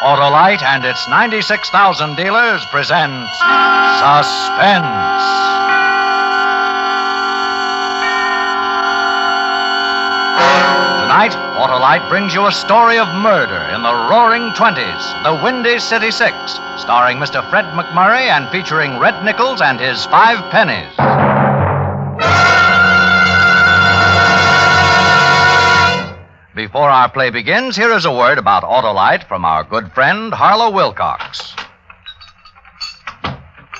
Autolite and its 96,000 dealers present Suspense. Tonight, Autolite brings you a story of murder in the roaring 20s, the Windy City Six, starring Mr. Fred MacMurray and featuring Red Nichols and his five pennies. Before our play begins, here is a word about Autolite from our good friend Harlow Wilcox.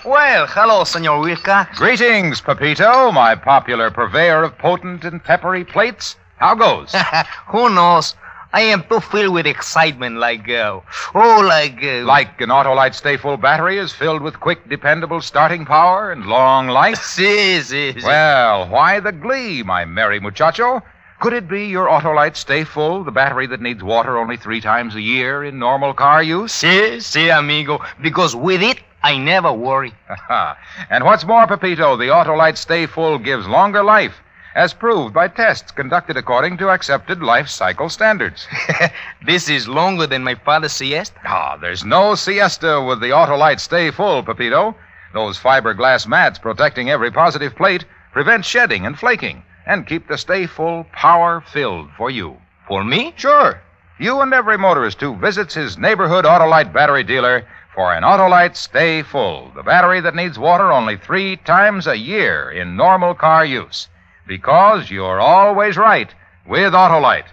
Well, hello, Senor Wilcox. Greetings, Pepito, my popular purveyor of potent and peppery plates. How goes? Who knows? I am too filled with excitement, like, uh, oh, like. Uh, like an Autolite Stay Full battery is filled with quick, dependable starting power and long life? Si, si, si. Well, why the glee, my merry muchacho? Could it be your Autolite Stay Full, the battery that needs water only three times a year in normal car use? Si, si, amigo. Because with it, I never worry. and what's more, Pepito, the Autolite Stay Full gives longer life, as proved by tests conducted according to accepted life cycle standards. this is longer than my father's siesta. Ah, there's no siesta with the Autolite Stay Full, Pepito. Those fiberglass mats protecting every positive plate prevent shedding and flaking and keep the Stay Full power filled for you. For me? Sure. You and every motorist who visits his neighborhood Autolite battery dealer for an Autolite Stay Full, the battery that needs water only three times a year in normal car use. Because you're always right with Autolite.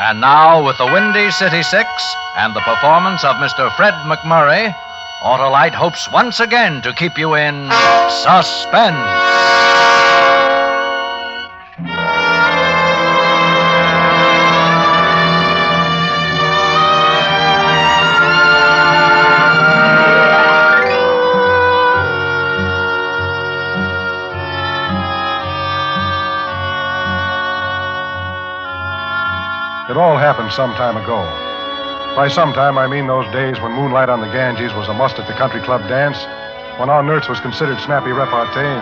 And now, with the Windy City Six and the performance of Mr. Fred MacMurray, Autolite hopes once again to keep you in suspense. It all happened some time ago. By some time, I mean those days when moonlight on the Ganges was a must at the country club dance, when our Nertz was considered snappy repartee,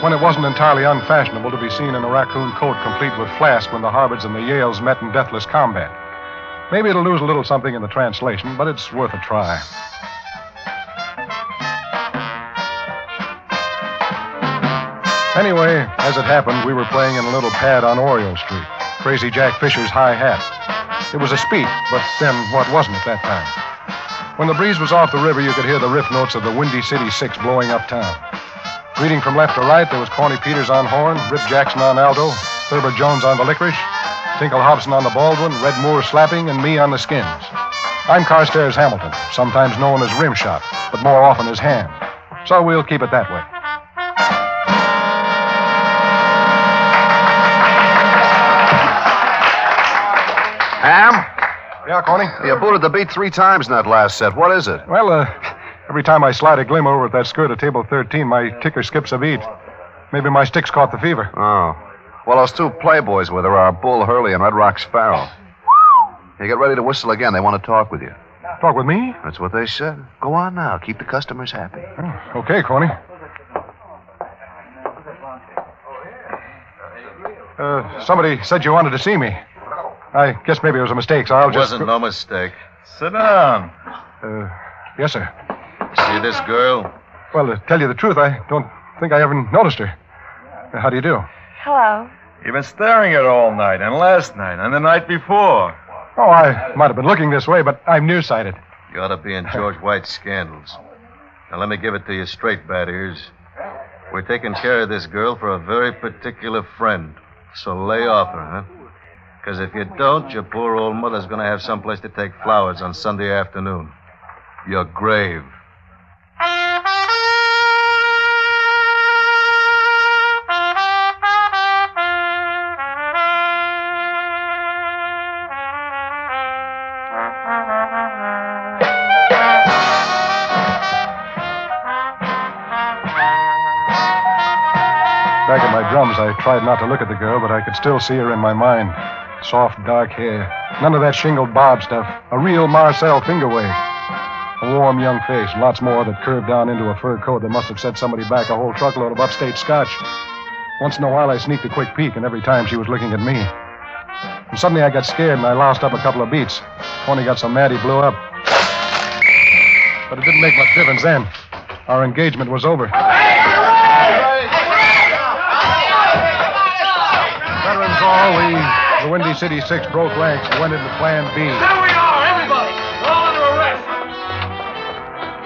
when it wasn't entirely unfashionable to be seen in a raccoon coat complete with flask when the Harvards and the Yales met in deathless combat. Maybe it'll lose a little something in the translation, but it's worth a try. Anyway, as it happened, we were playing in a little pad on Oriole Street. Crazy Jack Fisher's high hat. It was a speak, but then what wasn't at that time? When the breeze was off the river, you could hear the riff notes of the Windy City Six blowing uptown. Reading from left to right, there was Corny Peters on horn, Rip Jackson on alto, Thurber Jones on the licorice, Tinkle Hobson on the Baldwin, Red Moore slapping, and me on the skins. I'm Carstairs Hamilton, sometimes known as Rimshot, but more often as Ham. So we'll keep it that way. Ham? Yeah, Corny? You booted the beat three times in that last set. What is it? Well, uh, every time I slide a glimmer over at that skirt of table 13, my ticker skips a beat. Maybe my sticks caught the fever. Oh. Well, those two playboys with her are Bull Hurley and Red Rocks Farrell. You get ready to whistle again. They want to talk with you. Talk with me? That's what they said. Go on now. Keep the customers happy. Oh, okay, Corny. Uh, somebody said you wanted to see me. I guess maybe it was a mistake, so I'll It just. wasn't no mistake. Sit down. Uh, yes, sir. See this girl? Well, to tell you the truth, I don't think I ever noticed her. Uh, how do you do? Hello. You've been staring at her all night, and last night, and the night before. Oh, I might have been looking this way, but I'm nearsighted. You ought to be in George White's scandals. Now, let me give it to you straight, bad ears. We're taking care of this girl for a very particular friend. So lay off her, huh? Because if you don't, your poor old mother's going to have someplace to take flowers on Sunday afternoon. Your grave. Back at my drums, I tried not to look at the girl, but I could still see her in my mind. Soft, dark hair. None of that shingled bob stuff. A real Marcel finger wave. A warm young face, lots more that curved down into a fur coat that must have set somebody back a whole truckload of upstate scotch. Once in a while, I sneaked a quick peek, and every time she was looking at me. And suddenly I got scared and I lost up a couple of beats. Tony got so mad he blew up. But it didn't make much difference then. Our engagement was over. Veterans all, we, the Windy City Six, broke ranks and went into Plan B. There we are, everybody. We're all under arrest.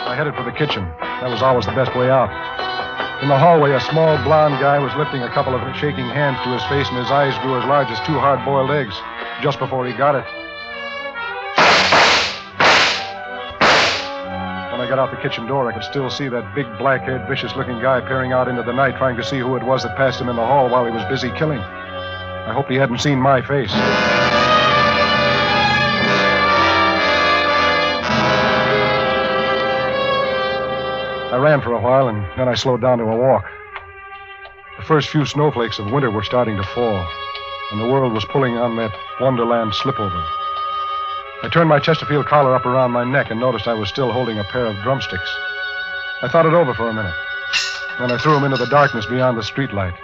I headed for the kitchen. That was always the best way out. In the hallway, a small blond guy was lifting a couple of shaking hands to his face, and his eyes grew as large as two hard boiled eggs just before he got it. When I got out the kitchen door, I could still see that big, black haired, vicious looking guy peering out into the night, trying to see who it was that passed him in the hall while he was busy killing. I hoped he hadn't seen my face. I ran for a while, and then I slowed down to a walk. The first few snowflakes of winter were starting to fall, and the world was pulling on that Wonderland slipover. I turned my Chesterfield collar up around my neck and noticed I was still holding a pair of drumsticks. I thought it over for a minute. Then I threw them into the darkness beyond the streetlight.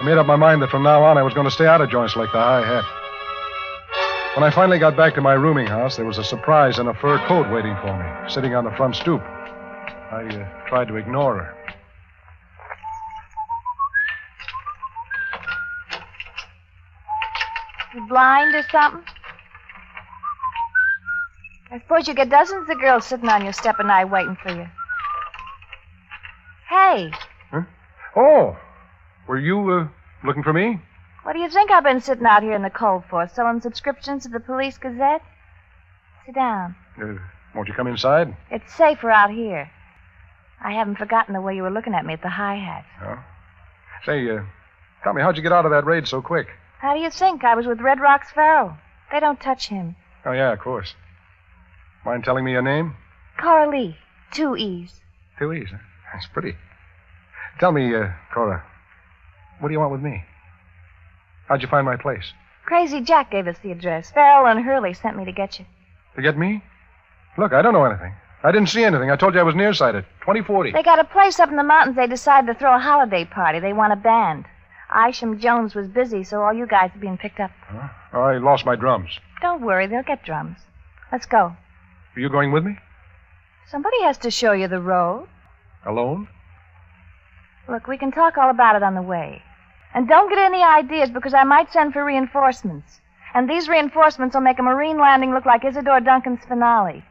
I made up my mind that from now on I was going to stay out of joints like the high hat. When I finally got back to my rooming house, there was a surprise in a fur coat waiting for me, sitting on the front stoop. I uh, tried to ignore her. You blind or something? I suppose you get dozens of girls sitting on your step and I waiting for you. Hey, Oh, were you uh, looking for me? what do you think I've been sitting out here in the cold for? Selling subscriptions to the Police Gazette? Sit down. Uh, won't you come inside? It's safer out here. I haven't forgotten the way you were looking at me at the hi hat. No. Say, uh, tell me, how'd you get out of that raid so quick? How do you think? I was with Red Rocks Farrell. They don't touch him. Oh, yeah, of course. Mind telling me your name? Cora Lee. Two E's. Two E's. huh? That's pretty. Tell me, uh, Cora, what do you want with me? How'd you find my place? Crazy Jack gave us the address. Farrell and Hurley sent me to get you. To get me? Look, I don't know anything. I didn't see anything. I told you I was nearsighted. 2040. They got a place up in the mountains. They decided to throw a holiday party. They want a band. Isham Jones was busy, so all you guys are being picked up. Oh, I lost my drums. Don't worry, they'll get drums. Let's go. Are you going with me? Somebody has to show you the road. Alone? Look, we can talk all about it on the way. And don't get any ideas because I might send for reinforcements. And these reinforcements will make a marine landing look like Isadora Duncan's finale.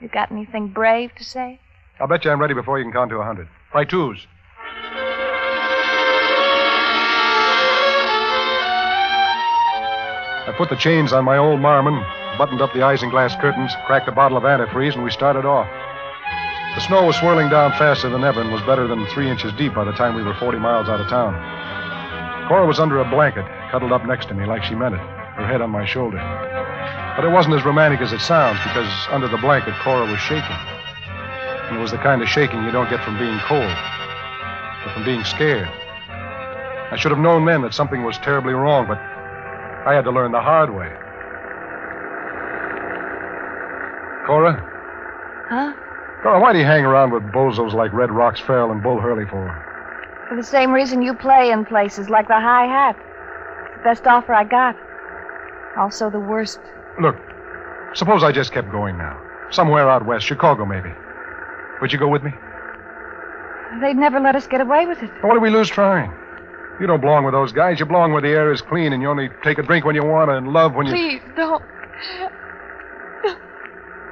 You got anything brave to say? I'll bet you I'm ready before you can count to a 100. By twos. I put the chains on my old Marmon, buttoned up the isinglass curtains, cracked a bottle of antifreeze, and we started off. The snow was swirling down faster than ever and was better than three inches deep by the time we were 40 miles out of town. Cora was under a blanket, cuddled up next to me like she meant it, her head on my shoulder. But it wasn't as romantic as it sounds because under the blanket, Cora was shaking. And it was the kind of shaking you don't get from being cold, but from being scared. I should have known then that something was terribly wrong, but I had to learn the hard way. Cora? Huh? Cora, why do you hang around with bozos like Red Rocks Farrell and Bull Hurley for? For the same reason you play in places like the High Hat. It's the best offer I got. Also the worst. Look, suppose I just kept going now. Somewhere out west, Chicago maybe. Would you go with me? They'd never let us get away with it. What do we lose trying? You don't belong with those guys. You belong where the air is clean and you only take a drink when you want and love when you. Please, don't.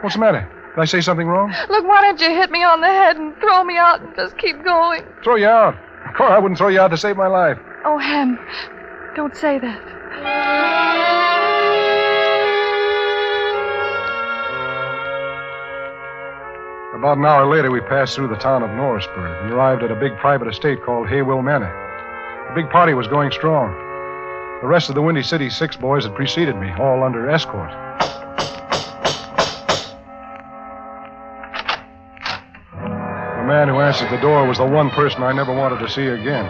What's the matter? Did I say something wrong? Look, why don't you hit me on the head and throw me out and just keep going? Throw you out. Of course, I wouldn't throw you out to save my life. Oh, Ham, don't say that. About an hour later, we passed through the town of Norrisburg and arrived at a big private estate called Haywill Manor. The big party was going strong. The rest of the Windy City Six boys had preceded me, all under escort. The man who answered the door was the one person I never wanted to see again.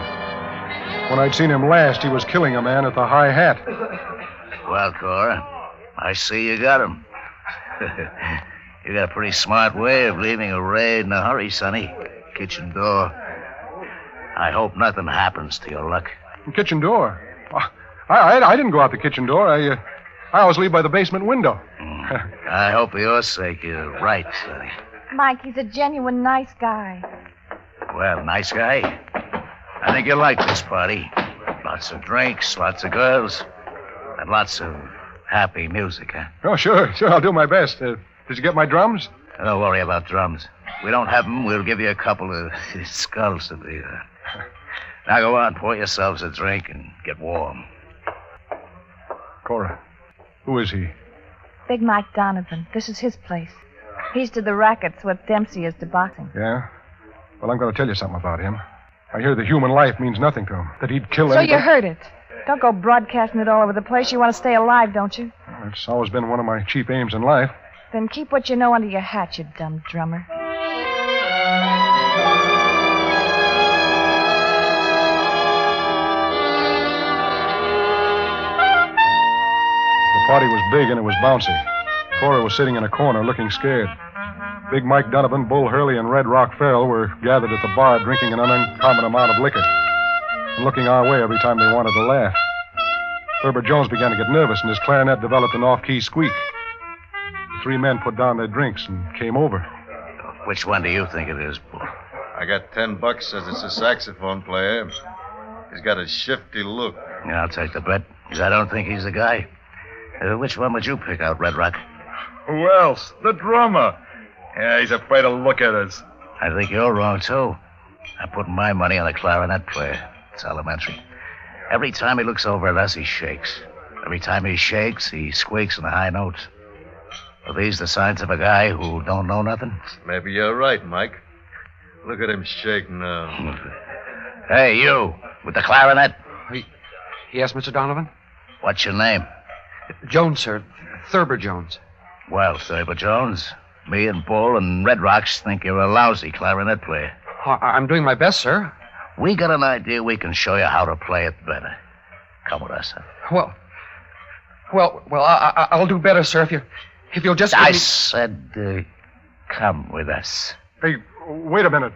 When I'd seen him last, he was killing a man at the High Hat. Well, Cora, I see you got him. you got a pretty smart way of leaving a raid in a hurry, Sonny. Kitchen door. I hope nothing happens to your luck. Kitchen door. I, I, I didn't go out the kitchen door. I, uh, I always leave by the basement window. Mm. I hope for your sake you're right, Sonny. Mike, he's a genuine nice guy. Well, nice guy. I think you'll like this party. Lots of drinks, lots of girls, and lots of happy music, huh? Oh, sure, sure. I'll do my best. Uh, did you get my drums? Don't worry about drums. We don't have them. We'll give you a couple of skulls to be. Uh... Now go on, pour yourselves a drink and get warm. Cora, who is he? Big Mike Donovan. This is his place. He's to the rackets what Dempsey is to boxing. Yeah? Well, I'm going to tell you something about him. I hear that human life means nothing to him. That he'd kill So anybody. you heard it. Don't go broadcasting it all over the place. You want to stay alive, don't you? It's always been one of my chief aims in life. Then keep what you know under your hat, you dumb drummer. The party was big and it was bouncy. Cora was sitting in a corner looking scared. Big Mike Donovan, Bull Hurley, and Red Rock Farrell were gathered at the bar drinking an uncommon amount of liquor and looking our way every time they wanted to laugh. Thurber Jones began to get nervous, and his clarinet developed an off key squeak. The three men put down their drinks and came over. Which one do you think it is, Bull? I got ten bucks says it's a saxophone player. He's got a shifty look. Yeah, I'll take the bet, because I don't think he's the guy. Uh, which one would you pick out, Red Rock? Who else? The drummer. Yeah, he's afraid to look at us. I think you're wrong, too. I'm putting my money on the clarinet player. It's elementary. Every time he looks over at us, he shakes. Every time he shakes, he squeaks in the high notes. Are these the signs of a guy who don't know nothing? Maybe you're right, Mike. Look at him shake now. Hey, you, with the clarinet. Yes, Mr. Donovan? What's your name? Jones, sir. Thurber Jones. Well, Thurber Jones, me and Bull and Red Rocks think you're a lousy clarinet player. I- I'm doing my best, sir. We got an idea we can show you how to play it better. Come with us. Huh? Well, well, well, I, I, I'll do better, sir, if you, if you'll just. I me- said, uh, come with us. Hey, wait a minute.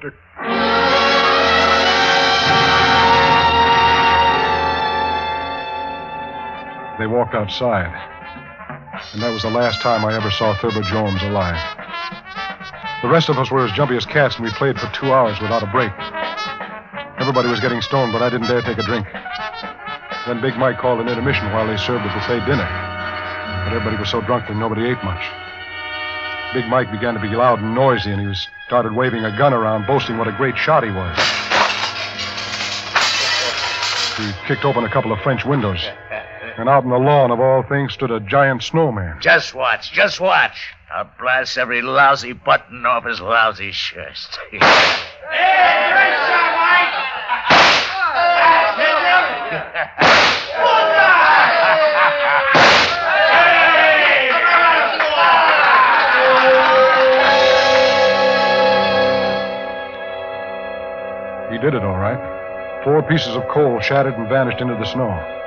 They walked outside. And that was the last time I ever saw Thurber Jones alive. The rest of us were as jumpy as cats, and we played for two hours without a break. Everybody was getting stoned, but I didn't dare take a drink. Then Big Mike called an intermission while they served the buffet dinner. But everybody was so drunk that nobody ate much. Big Mike began to be loud and noisy, and he was started waving a gun around, boasting what a great shot he was. He kicked open a couple of French windows. And out on the lawn, of all things, stood a giant snowman. Just watch, just watch. I'll blast every lousy button off his lousy shirt. He did it all right. Four pieces of coal shattered and vanished into the snow.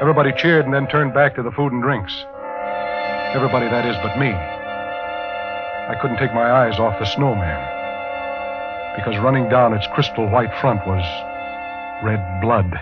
Everybody cheered and then turned back to the food and drinks. Everybody, that is, but me. I couldn't take my eyes off the snowman. Because running down its crystal white front was red blood.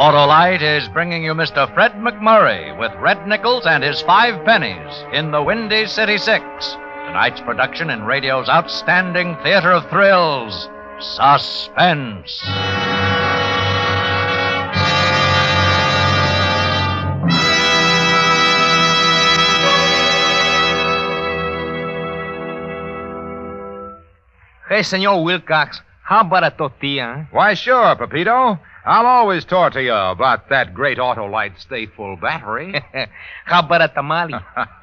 Autolite is bringing you Mr. Fred MacMurray with Red Nichols and his Five Pennies in the Windy City Six. Tonight's production in radio's outstanding theater of thrills, Suspense. Hey, Senor Wilcox, how about a tortilla? Why, sure, Pepito. I'll always talk to you about that great Autolite Stay Full battery. how about a tamale?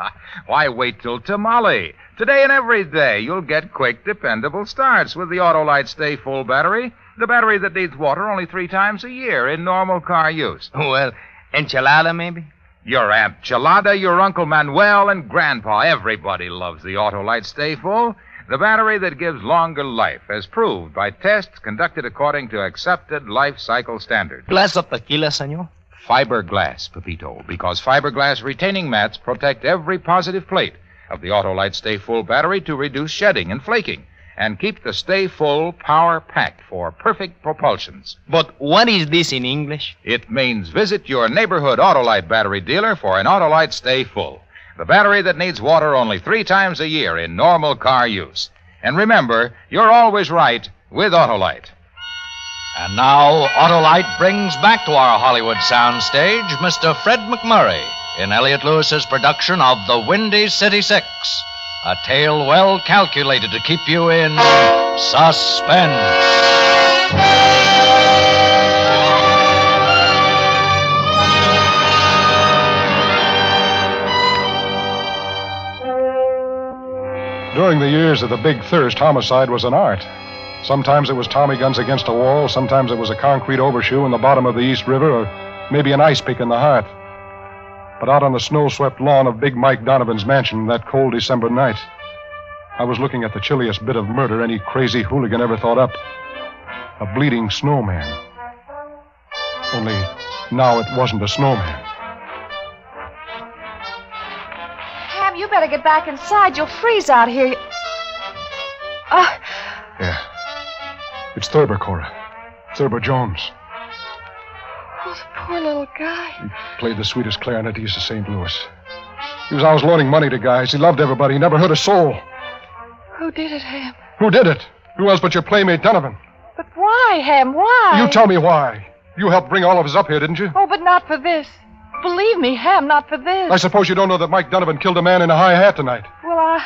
Why, wait till tamale. Today and every day, you'll get quick, dependable starts with the Autolite Stay Full battery, the battery that needs water only three times a year in normal car use. well, enchilada, maybe? Your Aunt Chelada, your Uncle Manuel, and Grandpa, everybody loves the Autolite Stay Full. The battery that gives longer life, as proved by tests conducted according to accepted life cycle standards. Glass of tequila, senor? Fiberglass, Pepito, because fiberglass retaining mats protect every positive plate of the Autolite Stay Full battery to reduce shedding and flaking and keep the Stay Full power packed for perfect propulsions. But what is this in English? It means visit your neighborhood Autolite battery dealer for an Autolite Stay Full, the battery that needs water only three times a year in normal car use. And remember, you're always right with Autolite. And now, Autolite brings back to our Hollywood soundstage Mr. Fred MacMurray in Elliott Lewis's production of The Windy City Six, a tale well calculated to keep you in suspense. During the years of the Big Thirst, homicide was an art. Sometimes it was Tommy guns against a wall, sometimes it was a concrete overshoe in the bottom of the East River, or maybe an ice pick in the heart. But out on the snow swept lawn of Big Mike Donovan's mansion that cold December night, I was looking at the chilliest bit of murder any crazy hooligan ever thought up a bleeding snowman. Only now it wasn't a snowman. Ham, you better get back inside. You'll freeze out here. Ah, Yeah. It's Thurber, Cora. Thurber Jones. Poor little guy. He played the sweetest clarinet east of St. Louis. He was always loaning money to guys. He loved everybody. He never hurt a soul. Who did it, Ham? Who did it? Who else but your playmate Donovan? But why, Ham? Why? You tell me why. You helped bring all of us up here, didn't you? Oh, but not for this. Believe me, Ham, not for this. I suppose you don't know that Mike Donovan killed a man in a high hat tonight. Well, I,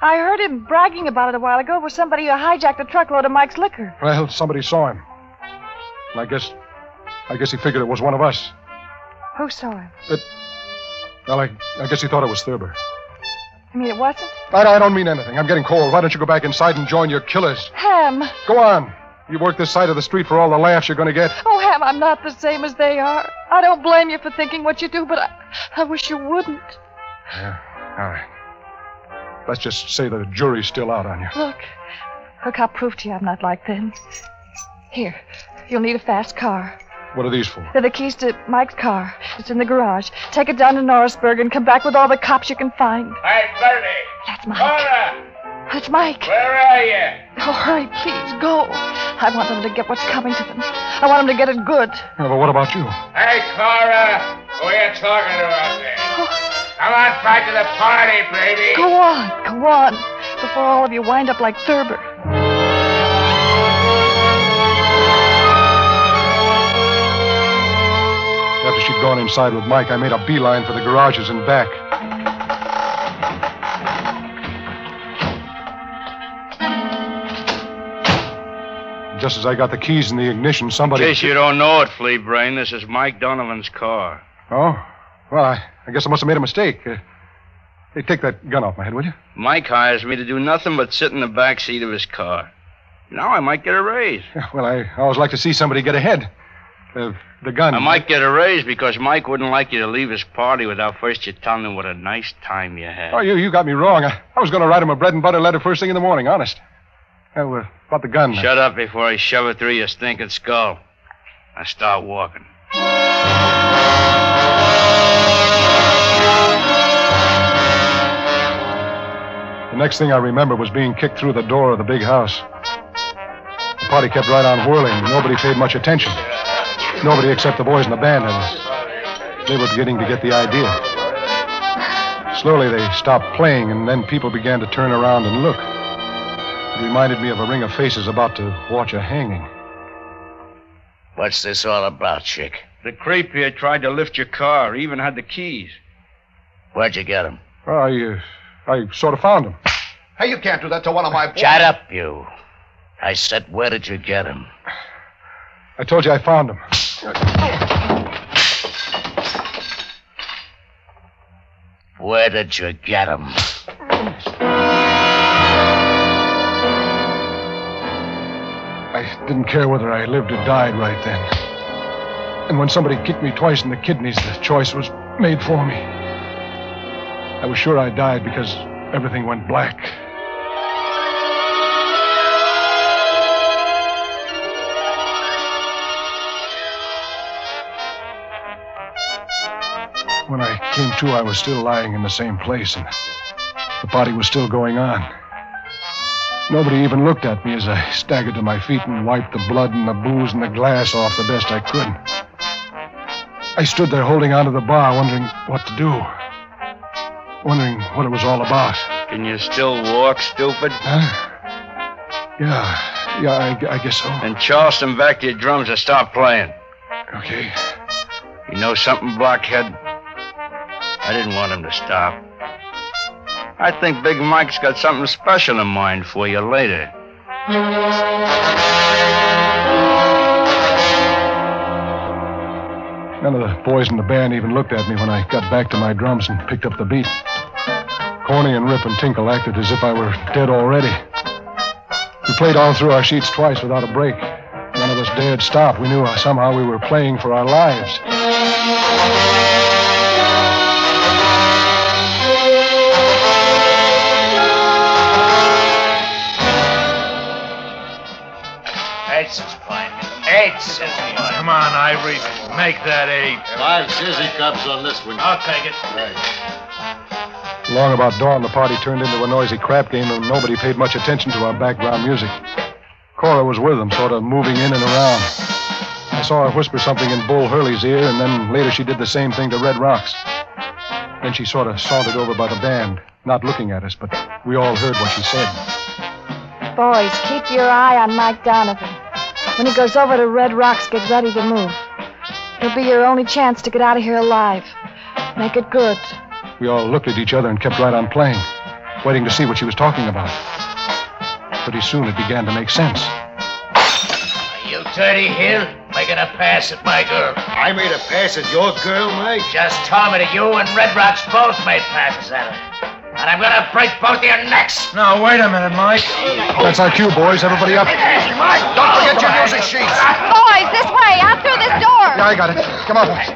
I heard him bragging about it a while ago with somebody who hijacked a truckload of Mike's liquor. Well, somebody saw him. And I guess. I guess he figured it was one of us. Who saw him? Well, I, I guess he thought it was Thurber. I mean, it wasn't? I, I don't mean anything. I'm getting cold. Why don't you go back inside and join your killers? Ham. Go on. You work this side of the street for all the laughs you're going to get. Oh, Ham, I'm not the same as they are. I don't blame you for thinking what you do, but I, I wish you wouldn't. Yeah. All right. Let's just say the jury's still out on you. Look. Look, I'll prove to you I'm not like them. Here, you'll need a fast car. What are these for? They're the keys to Mike's car. It's in the garage. Take it down to Norrisburg and come back with all the cops you can find. Hey, Bertie! That's Mike. Cora! That's Mike. Where are you? Oh, hurry, please, go. I want them to get what's coming to them. I want them to get it good. Yeah, but what about you? Hey, Cora! Who are you talking to out there? Oh. Come on back to the party, baby! Go on, go on, before all of you wind up like Thurber. Gone inside with Mike, I made a beeline for the garages and back. Just as I got the keys in the ignition, somebody. In case you don't know it, Flea Brain, this is Mike Donovan's car. Oh? Well, I, I guess I must have made a mistake. Uh, hey, take that gun off my head, will you? Mike hires me to do nothing but sit in the back seat of his car. Now I might get a raise. Yeah, well, I always like to see somebody get ahead. Uh, the gun. I might get a raise because Mike wouldn't like you to leave his party without first you telling him what a nice time you had. Oh, you, you got me wrong. I, I was going to write him a bread and butter letter first thing in the morning, honest. Oh, uh, about the gun. Shut up before I shove it through your stinking skull. I start walking. The next thing I remember was being kicked through the door of the big house. The party kept right on whirling. Nobody paid much attention. Nobody except the boys in the band, that is. They were beginning to get the idea. Slowly they stopped playing, and then people began to turn around and look. It reminded me of a ring of faces about to watch a hanging. What's this all about, Chick? The creep here tried to lift your car, even had the keys. Where'd you get him? Well, I, uh, I sort of found him. Hey, you can't do that to one of my boys. Shut up, you. I said, where did you get him? I told you I found him. Where did you get him? I didn't care whether I lived or died right then. And when somebody kicked me twice in the kidneys, the choice was made for me. I was sure I died because everything went black. Came to, I was still lying in the same place, and the party was still going on. Nobody even looked at me as I staggered to my feet and wiped the blood and the booze and the glass off the best I could. I stood there holding onto the bar, wondering what to do. Wondering what it was all about. Can you still walk, stupid? Huh? Yeah, yeah, I, I guess so. And Charleston back to your drums and start playing. Okay. You know something, Blockhead? I didn't want him to stop. I think Big Mike's got something special in mind for you later. None of the boys in the band even looked at me when I got back to my drums and picked up the beat. Corny and Rip and Tinkle acted as if I were dead already. We played all through our sheets twice without a break. None of us dared stop. We knew somehow we were playing for our lives. Eight's is uh, fine. Come on, Ivory. Make that eight. Five Sizzy cups on this one. I'll take it. Long about dawn, the party turned into a noisy crap game, and nobody paid much attention to our background music. Cora was with them, sort of moving in and around. I saw her whisper something in Bull Hurley's ear, and then later she did the same thing to Red Rocks. Then she sort of sauntered over by the band, not looking at us, but we all heard what she said. Boys, keep your eye on Mike Donovan. When he goes over to Red Rocks, get ready to move. It'll be your only chance to get out of here alive. Make it good. We all looked at each other and kept right on playing, waiting to see what she was talking about. Pretty soon it began to make sense. Are You dirty heel, making a pass at my girl. I made a pass at your girl, Mike? Just told me that you and Red Rocks both made passes at her. And I'm gonna break both your necks. Now, wait a minute, Mike. That's our cue, boys. Everybody up. Mike, Don't forget your music sheets. Boys, this way, out through this door. Yeah, I got it. Come on, boys.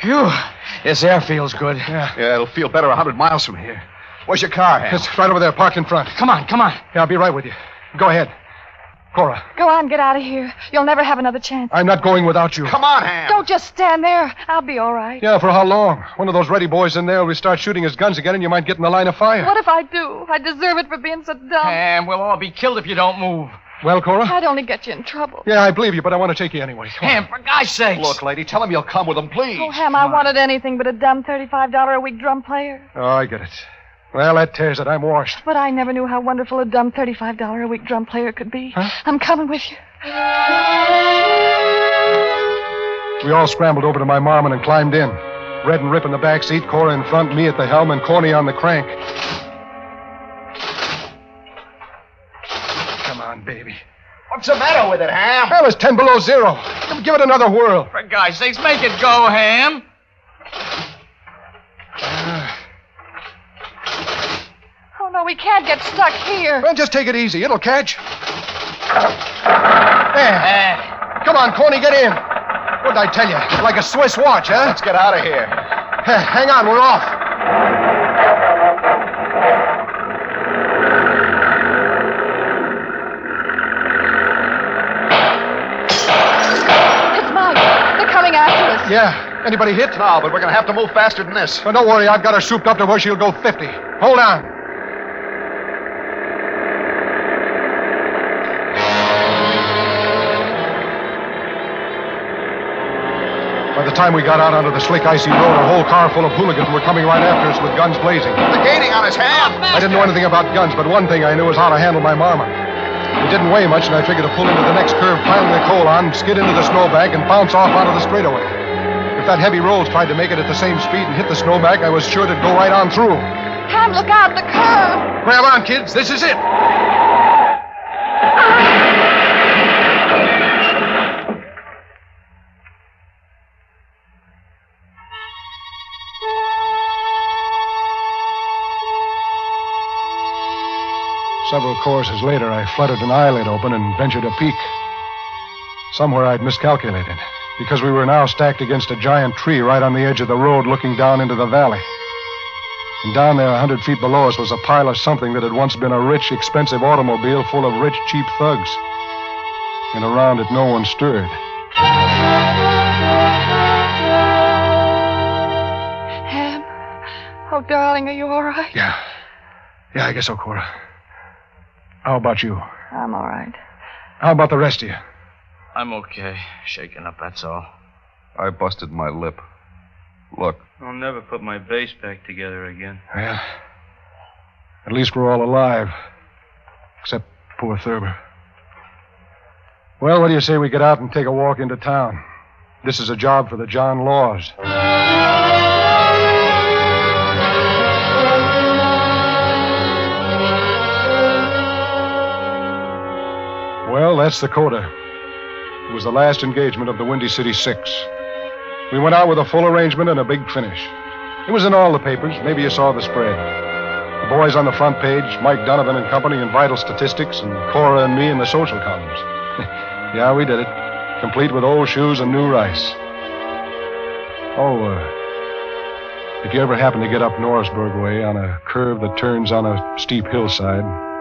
Phew. This air feels good. Yeah. Yeah, it'll feel better a hundred miles from here. Where's your car, Ham? It's right over there, parked in front. Come on, come on. Yeah, I'll be right with you. Go ahead. Cora, Go on, get out of here. You'll never have another chance. I'm not going without you. Come on, Ham. Don't just stand there. I'll be all right. Yeah, for how long? One of those ready boys in there will start shooting his guns again, and you might get in the line of fire. What if I do? I deserve it for being so dumb. And we'll all be killed if you don't move. Well, Cora? I'd only get you in trouble. Yeah, I believe you, but I want to take you anyway. Come on. Ham, for God's sake. Look, lady, tell him you'll come with him, please. Oh, Ham, I wanted anything but a dumb $35 a week drum player. Oh, I get it. Well, that tears it. I'm washed. But I never knew how wonderful a dumb $35 a week drum player could be. I'm coming with you. We all scrambled over to my marmon and climbed in. Red and Rip in the back seat, Cora in front, me at the helm, and Corny on the crank. Come on, baby. What's the matter with it, Ham? Well, it's ten below zero. Give, give it another whirl. For God's sakes, make it go, Ham. No, we can't get stuck here. Well, just take it easy. It'll catch. There. Come on, Corny, get in. What'd I tell you? Like a Swiss watch, huh? Let's get out of here. Hey, hang on, we're off. It's Mike. They're coming after us. Yeah. Anybody hit? No, but we're going to have to move faster than this. Well, don't worry. I've got her souped up to where she'll go 50. Hold on. By the time we got out onto the slick, icy road, a whole car full of hooligans were coming right after us with guns blazing. The gating on his hand. I didn't know anything about guns, but one thing I knew was how to handle my Marmon. It didn't weigh much, and I figured to pull into the next curve, pile the coal on, skid into the snowbank, and bounce off onto the straightaway. If that heavy rolls tried to make it at the same speed and hit the snowbank, I was sure to go right on through. Ham, look out, the curve. Grab on, kids. This is it. Ah! Several courses later, I fluttered an eyelid open and ventured a peek. Somewhere I'd miscalculated, because we were now stacked against a giant tree right on the edge of the road looking down into the valley. And down there, a hundred feet below us, was a pile of something that had once been a rich, expensive automobile full of rich, cheap thugs. And around it, no one stirred. Ham. Oh, darling, are you all right? Yeah. Yeah, I guess so, Cora. How about you? I'm all right. How about the rest of you? I'm okay. Shaken up, that's all. I busted my lip. Look, I'll never put my base back together again. Well, at least we're all alive. Except poor Thurber. Well, what do you say we get out and take a walk into town? This is a job for the John Laws. Well, that's the coda. It was the last engagement of the Windy City Six. We went out with a full arrangement and a big finish. It was in all the papers. Maybe you saw the spread. The boys on the front page, Mike Donovan and Company in Vital Statistics, and Cora and me in the social columns. yeah, we did it. Complete with old shoes and new rice. Oh, uh, if you ever happen to get up Norrisburg way on a curve that turns on a steep hillside,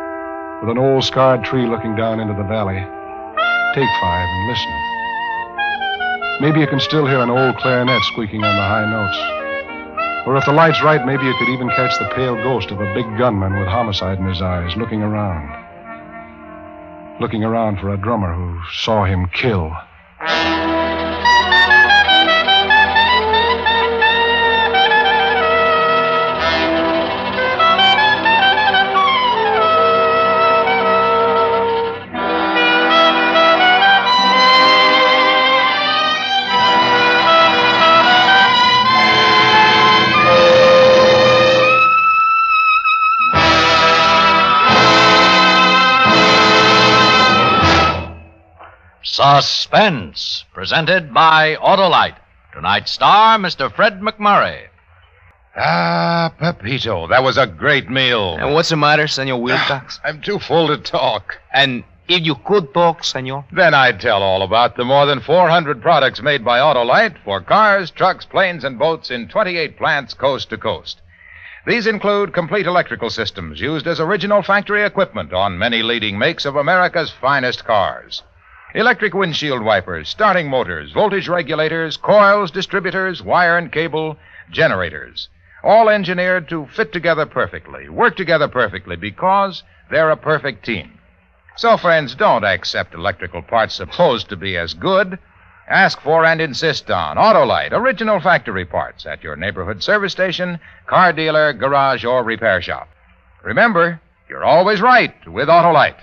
with an old scarred tree looking down into the valley, take five and listen. Maybe you can still hear an old clarinet squeaking on the high notes. Or if the light's right, maybe you could even catch the pale ghost of a big gunman with homicide in his eyes, looking around. Looking around for a drummer who saw him kill. Suspense, presented by Autolite. Tonight's star, Mr. Fred MacMurray. Ah, Pepito, that was a great meal. And what's the matter, Senor Wilcox? I'm too full to talk. and if you could talk, Senor? Then I'd tell all about the more than 400 products made by Autolite for cars, trucks, planes, and boats in 28 plants coast to coast. These include complete electrical systems used as original factory equipment on many leading makes of America's finest cars. Electric windshield wipers, starting motors, voltage regulators, coils, distributors, wire and cable, generators. All engineered to fit together perfectly, work together perfectly because they're a perfect team. So, friends, don't accept electrical parts supposed to be as good. Ask for and insist on Autolite, original factory parts at your neighborhood service station, car dealer, garage, or repair shop. Remember, you're always right with Autolite.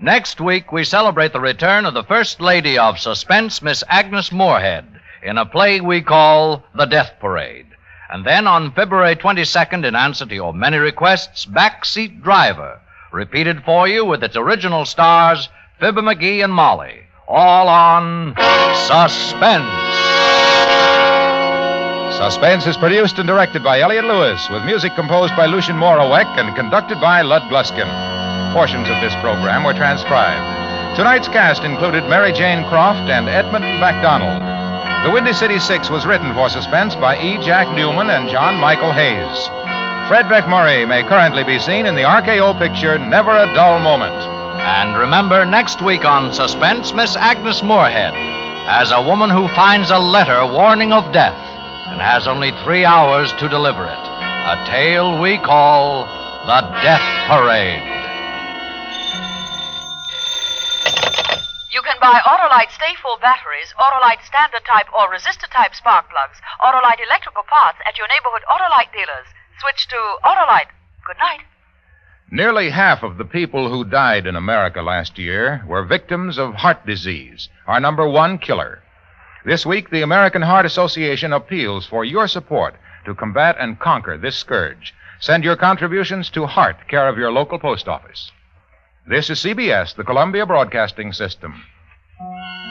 Next week, we celebrate the return of the First Lady of Suspense, Miss Agnes Moorehead, in a play we call The Death Parade. And then on February 22nd, in answer to your many requests, Backseat Driver, repeated for you with its original stars, Fibber McGee and Molly, all on Suspense. Suspense is produced and directed by Elliott Lewis, with music composed by Lucien Moraweck and conducted by Lud Gluskin. Portions of this program were transcribed. Tonight's cast included Mary Jane Croft and Edmund MacDonald. The Windy City Six was written for suspense by E. Jack Neuman and John Michael Hayes. Fred MacMurray may currently be seen in the RKO picture Never a Dull Moment. And remember, next week on Suspense, Miss Agnes Moorehead, as a woman who finds a letter warning of death and has only three hours to deliver it. A tale we call The Death Parade. Buy Autolite Stay Full batteries, Autolite Standard Type or Resistor Type spark plugs, Autolite electrical parts at your neighborhood Autolite dealers. Switch to Autolite. Good night. Nearly half of the people who died in America last year were victims of heart disease, our number one killer. This week, the American Heart Association appeals for your support to combat and conquer this scourge. Send your contributions to Heart, care of your local post office. This is CBS, the Columbia Broadcasting System. Thank you.